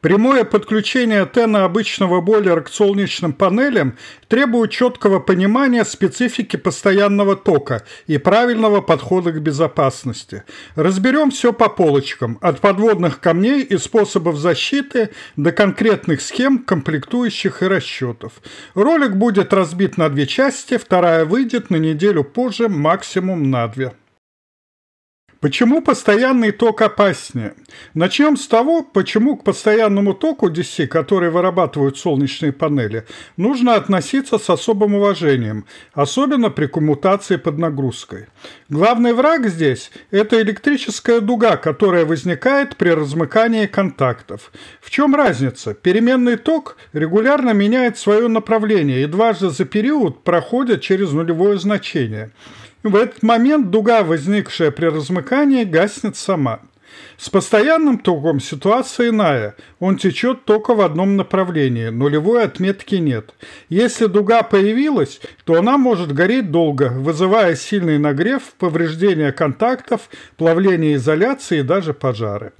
Прямое подключение тена обычного бойлера к солнечным панелям требует четкого понимания специфики постоянного тока и правильного подхода к безопасности. Разберем все по полочкам, от подводных камней и способов защиты до конкретных схем, комплектующих и расчетов. Ролик будет разбит на две части, вторая выйдет на неделю позже, максимум на две. Почему постоянный ток опаснее? Начнем с того, почему к постоянному току DC, который вырабатывают солнечные панели, нужно относиться с особым уважением, особенно при коммутации под нагрузкой. Главный враг здесь – это электрическая дуга, которая возникает при размыкании контактов. В чем разница? Переменный ток регулярно меняет свое направление и дважды за период проходит через нулевое значение – в этот момент дуга, возникшая при размыкании, гаснет сама. С постоянным током ситуация иная. Он течет только в одном направлении, нулевой отметки нет. Если дуга появилась, то она может гореть долго, вызывая сильный нагрев, повреждение контактов, плавление изоляции и даже пожары.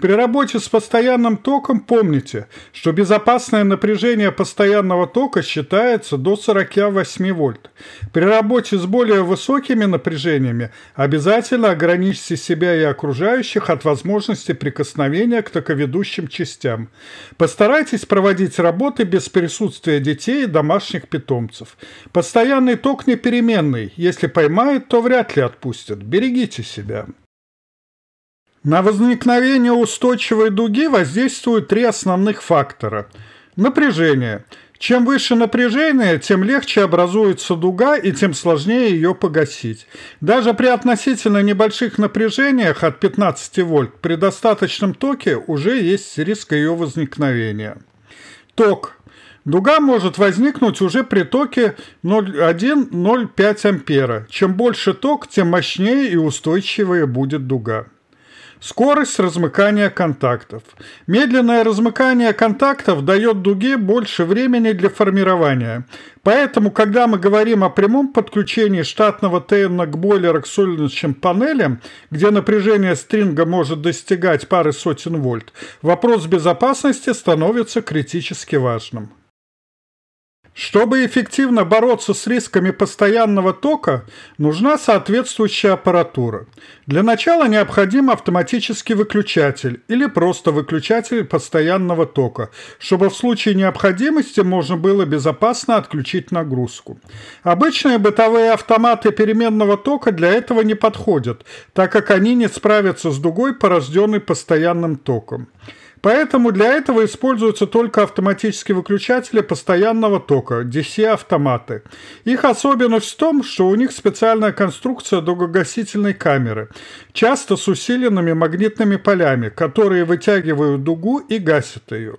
При работе с постоянным током помните, что безопасное напряжение постоянного тока считается до 48 вольт. При работе с более высокими напряжениями обязательно ограничьте себя и окружающих от возможности прикосновения к токоведущим частям. Постарайтесь проводить работы без присутствия детей и домашних питомцев. Постоянный ток непеременный. Если поймает, то вряд ли отпустят. Берегите себя. На возникновение устойчивой дуги воздействуют три основных фактора. Напряжение. Чем выше напряжение, тем легче образуется дуга и тем сложнее ее погасить. Даже при относительно небольших напряжениях от 15 вольт при достаточном токе уже есть риск ее возникновения. Ток. Дуга может возникнуть уже при токе 0,1-0,5 ампера. Чем больше ток, тем мощнее и устойчивее будет дуга. Скорость размыкания контактов. Медленное размыкание контактов дает дуге больше времени для формирования. Поэтому, когда мы говорим о прямом подключении штатного ТН к бойлера к солнечным панелям, где напряжение стринга может достигать пары сотен вольт, вопрос безопасности становится критически важным. Чтобы эффективно бороться с рисками постоянного тока, нужна соответствующая аппаратура. Для начала необходим автоматический выключатель или просто выключатель постоянного тока, чтобы в случае необходимости можно было безопасно отключить нагрузку. Обычные бытовые автоматы переменного тока для этого не подходят, так как они не справятся с дугой, порожденной постоянным током. Поэтому для этого используются только автоматические выключатели постоянного тока, DC-автоматы. Их особенность в том, что у них специальная конструкция дугогасительной камеры, часто с усиленными магнитными полями, которые вытягивают дугу и гасят ее.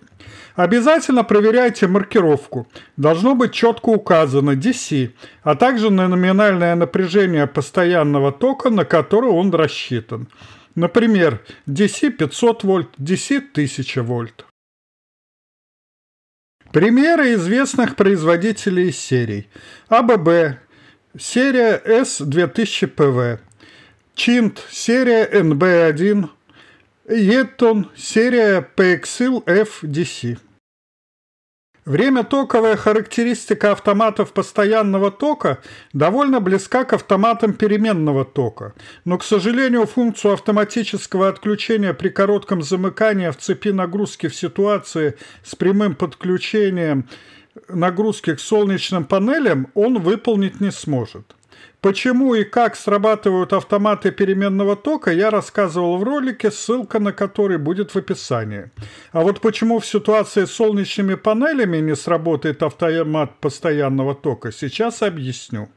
Обязательно проверяйте маркировку. Должно быть четко указано DC, а также на номинальное напряжение постоянного тока, на которое он рассчитан. Например, DC 500 вольт, DC 1000 вольт. Примеры известных производителей серий. АББ, серия S2000PV, Чинт, серия NB1, Yetton, серия PXL FDC. Время токовая характеристика автоматов постоянного тока довольно близка к автоматам переменного тока, но, к сожалению, функцию автоматического отключения при коротком замыкании в цепи нагрузки в ситуации с прямым подключением нагрузки к солнечным панелям он выполнить не сможет. Почему и как срабатывают автоматы переменного тока, я рассказывал в ролике, ссылка на который будет в описании. А вот почему в ситуации с солнечными панелями не сработает автомат постоянного тока, сейчас объясню.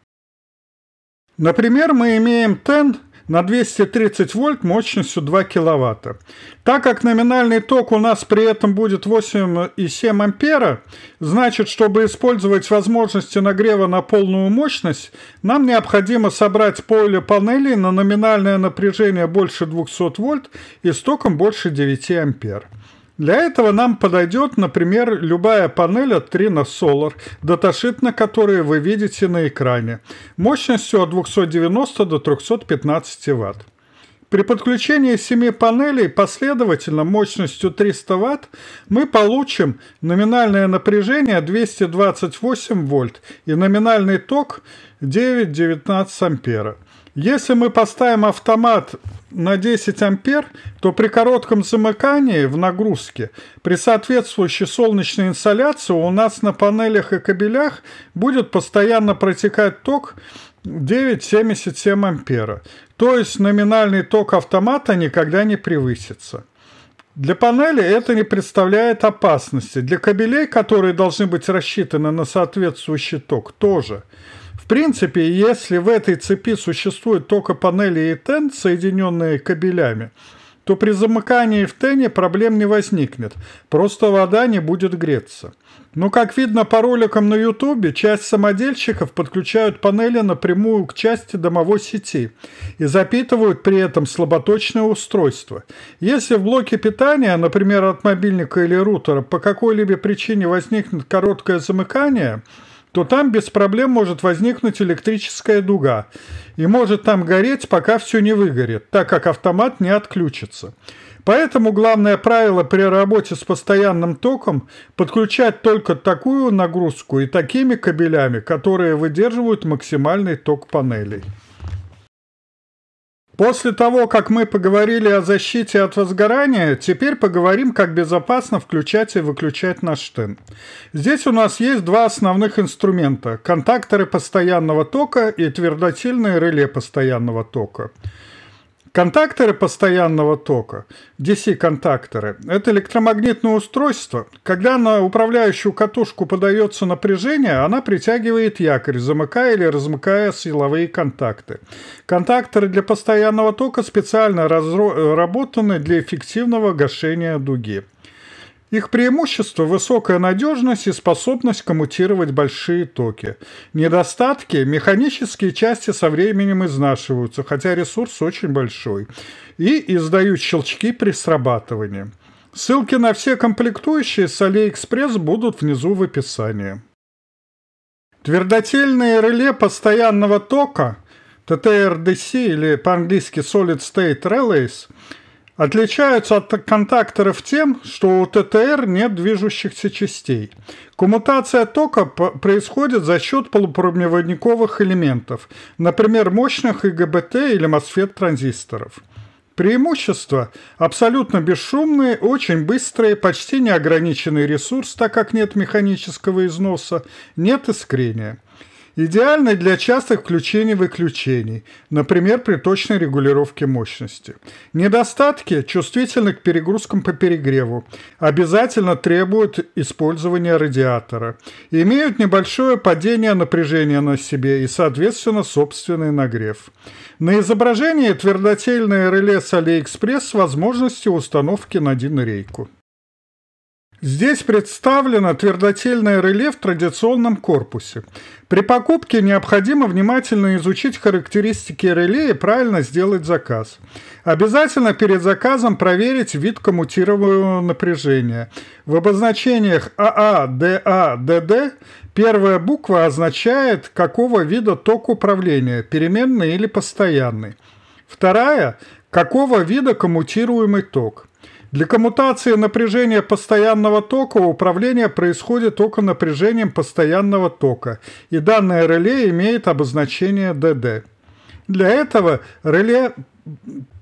Например, мы имеем TEN на 230 вольт мощностью 2 киловатта. Так как номинальный ток у нас при этом будет 8,7 ампера, значит, чтобы использовать возможности нагрева на полную мощность, нам необходимо собрать поле панелей на номинальное напряжение больше 200 вольт и с током больше 9 ампер. Для этого нам подойдет, например, любая панель от Trina Solar, даташит на которые вы видите на экране, мощностью от 290 до 315 Вт. При подключении 7 панелей последовательно мощностью 300 Вт мы получим номинальное напряжение 228 вольт и номинальный ток 9,19 ампера. Если мы поставим автомат на 10 ампер, то при коротком замыкании в нагрузке при соответствующей солнечной инсоляции у нас на панелях и кабелях будет постоянно протекать ток 9,77 ампера. То есть номинальный ток автомата никогда не превысится. Для панели это не представляет опасности. Для кабелей, которые должны быть рассчитаны на соответствующий ток, тоже – в принципе, если в этой цепи существует только панели и тен, соединенные кабелями, то при замыкании в тене проблем не возникнет, просто вода не будет греться. Но, как видно по роликам на ютубе, часть самодельщиков подключают панели напрямую к части домовой сети и запитывают при этом слаботочное устройство. Если в блоке питания, например, от мобильника или рутера, по какой-либо причине возникнет короткое замыкание – то там без проблем может возникнуть электрическая дуга и может там гореть, пока все не выгорит, так как автомат не отключится. Поэтому главное правило при работе с постоянным током – подключать только такую нагрузку и такими кабелями, которые выдерживают максимальный ток панелей. После того, как мы поговорили о защите от возгорания, теперь поговорим, как безопасно включать и выключать наш штен. Здесь у нас есть два основных инструмента – контакторы постоянного тока и твердотельные реле постоянного тока. Контакторы постоянного тока, DC-контакторы, это электромагнитное устройство. Когда на управляющую катушку подается напряжение, она притягивает якорь, замыкая или размыкая силовые контакты. Контакторы для постоянного тока специально разработаны для эффективного гашения дуги. Их преимущество – высокая надежность и способность коммутировать большие токи. Недостатки – механические части со временем изнашиваются, хотя ресурс очень большой, и издают щелчки при срабатывании. Ссылки на все комплектующие с AliExpress будут внизу в описании. Твердотельные реле постоянного тока TTRDC или по-английски Solid State Relays – Отличаются от контакторов тем, что у ТТР нет движущихся частей. Коммутация тока происходит за счет полупроводниковых элементов, например, мощных ИГБТ или MOSFET транзисторов. Преимущество – абсолютно бесшумный, очень быстрый, почти неограниченный ресурс, так как нет механического износа, нет искрения. Идеальный для частых включений-выключений, например, при точной регулировке мощности. Недостатки чувствительны к перегрузкам по перегреву, обязательно требуют использования радиатора, имеют небольшое падение напряжения на себе и, соответственно, собственный нагрев. На изображении твердотельное реле с AliExpress с возможностью установки на динрейку. Здесь представлено твердотельное реле в традиционном корпусе. При покупке необходимо внимательно изучить характеристики реле и правильно сделать заказ. Обязательно перед заказом проверить вид коммутируемого напряжения. В обозначениях АА, ДА, ДД первая буква означает, какого вида ток управления, переменный или постоянный. Вторая – какого вида коммутируемый ток. Для коммутации напряжения постоянного тока управление происходит напряжением постоянного тока, и данное реле имеет обозначение DD. Для этого реле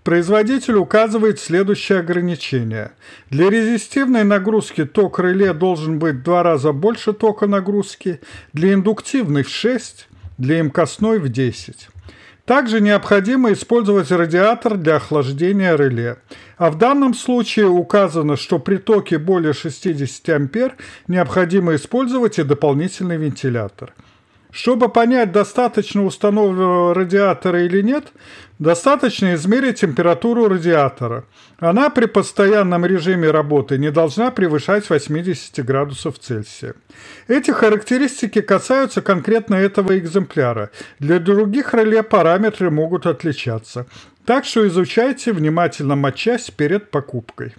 производитель указывает следующее ограничение. Для резистивной нагрузки ток реле должен быть в два раза больше тока нагрузки, для индуктивной в 6, для имкостной в 10. Также необходимо использовать радиатор для охлаждения реле. А в данном случае указано, что при токе более 60 ампер необходимо использовать и дополнительный вентилятор. Чтобы понять, достаточно установленного радиатора или нет, достаточно измерить температуру радиатора. Она при постоянном режиме работы не должна превышать 80 градусов Цельсия. Эти характеристики касаются конкретно этого экземпляра. Для других реле параметры могут отличаться. Так что изучайте внимательно матчасть перед покупкой.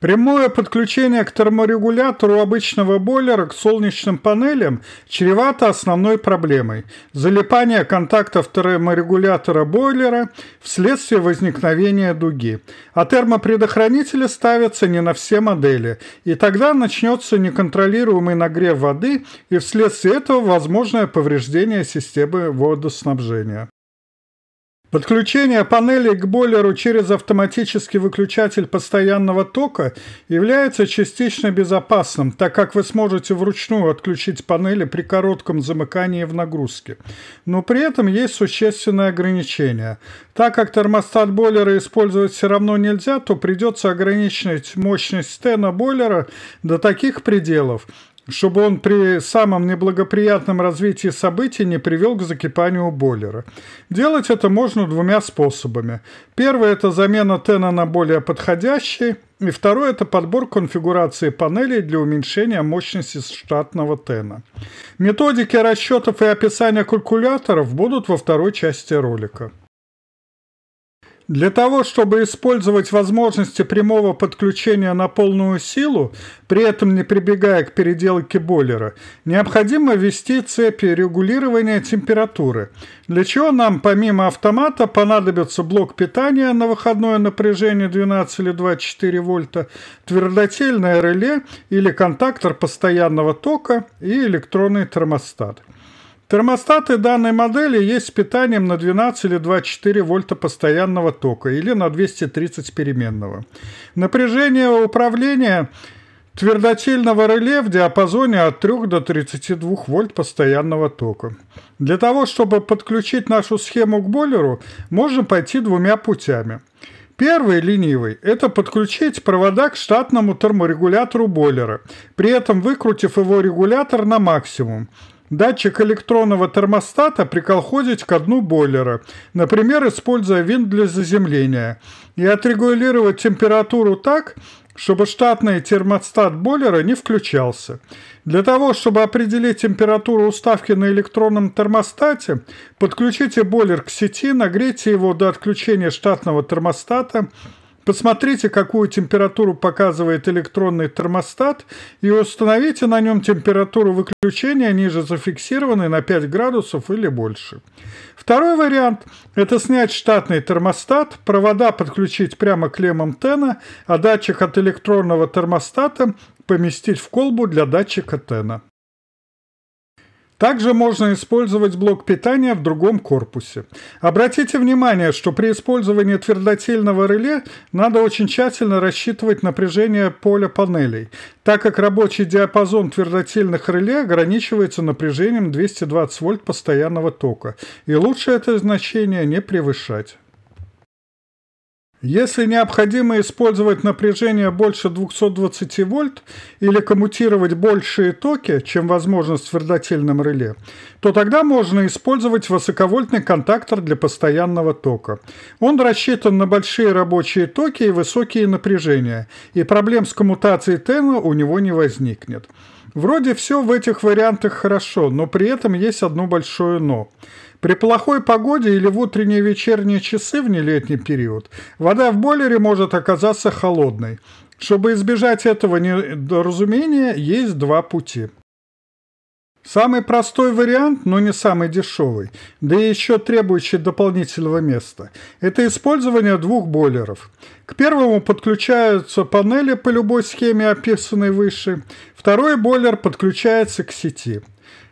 Прямое подключение к терморегулятору обычного бойлера к солнечным панелям чревато основной проблемой – залипание контактов терморегулятора бойлера вследствие возникновения дуги. А термопредохранители ставятся не на все модели, и тогда начнется неконтролируемый нагрев воды и вследствие этого возможное повреждение системы водоснабжения. Подключение панелей к бойлеру через автоматический выключатель постоянного тока является частично безопасным, так как вы сможете вручную отключить панели при коротком замыкании в нагрузке. Но при этом есть существенное ограничение. Так как термостат бойлера использовать все равно нельзя, то придется ограничить мощность стена бойлера до таких пределов, чтобы он при самом неблагоприятном развитии событий не привел к закипанию бойлера. Делать это можно двумя способами. Первый – это замена тена на более подходящий, и второй – это подбор конфигурации панелей для уменьшения мощности штатного тена. Методики расчетов и описания калькуляторов будут во второй части ролика. Для того, чтобы использовать возможности прямого подключения на полную силу, при этом не прибегая к переделке бойлера, необходимо ввести цепи регулирования температуры, для чего нам помимо автомата понадобится блок питания на выходное напряжение 12 или 24 вольта, твердотельное реле или контактор постоянного тока и электронный термостат. Термостаты данной модели есть с питанием на 12 или 24 вольта постоянного тока или на 230 переменного. Напряжение управления твердотельного реле в диапазоне от 3 до 32 вольт постоянного тока. Для того, чтобы подключить нашу схему к бойлеру, можно пойти двумя путями. Первый, ленивый, это подключить провода к штатному терморегулятору бойлера, при этом выкрутив его регулятор на максимум – Датчик электронного термостата приколхозить к дну бойлера, например, используя винт для заземления, и отрегулировать температуру так, чтобы штатный термостат бойлера не включался. Для того, чтобы определить температуру уставки на электронном термостате, подключите бойлер к сети, нагрейте его до отключения штатного термостата, Посмотрите, какую температуру показывает электронный термостат и установите на нем температуру выключения ниже зафиксированной на 5 градусов или больше. Второй вариант – это снять штатный термостат, провода подключить прямо к лемам Тена, а датчик от электронного термостата поместить в колбу для датчика Тена. Также можно использовать блок питания в другом корпусе. Обратите внимание, что при использовании твердотельного реле надо очень тщательно рассчитывать напряжение поля панелей, так как рабочий диапазон твердотельных реле ограничивается напряжением 220 вольт постоянного тока, и лучше это значение не превышать. Если необходимо использовать напряжение больше 220 вольт или коммутировать большие токи, чем возможно с твердотельным реле, то тогда можно использовать высоковольтный контактор для постоянного тока. Он рассчитан на большие рабочие токи и высокие напряжения, и проблем с коммутацией тена у него не возникнет. Вроде все в этих вариантах хорошо, но при этом есть одно большое «но». При плохой погоде или в утренние и вечерние часы в нелетний период вода в бойлере может оказаться холодной. Чтобы избежать этого недоразумения, есть два пути. Самый простой вариант, но не самый дешевый, да и еще требующий дополнительного места, это использование двух бойлеров. К первому подключаются панели по любой схеме, описанной выше, второй бойлер подключается к сети.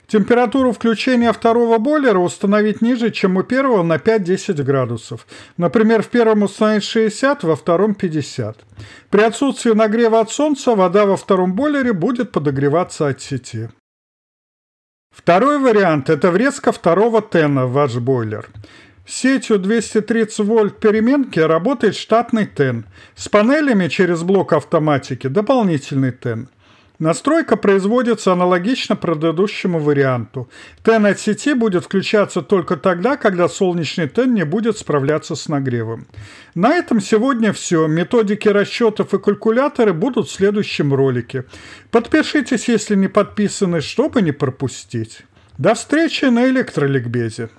Температуру включения второго бойлера установить ниже, чем у первого на 5-10 градусов. Например, в первом установить 60, во втором 50. При отсутствии нагрева от солнца вода во втором бойлере будет подогреваться от сети. Второй вариант – это врезка второго тена в ваш бойлер. С сетью 230 вольт переменки работает штатный тен. С панелями через блок автоматики дополнительный тен. Настройка производится аналогично предыдущему варианту. Тен от сети будет включаться только тогда, когда солнечный тен не будет справляться с нагревом. На этом сегодня все. Методики расчетов и калькуляторы будут в следующем ролике. Подпишитесь, если не подписаны, чтобы не пропустить. До встречи на электроликбезе.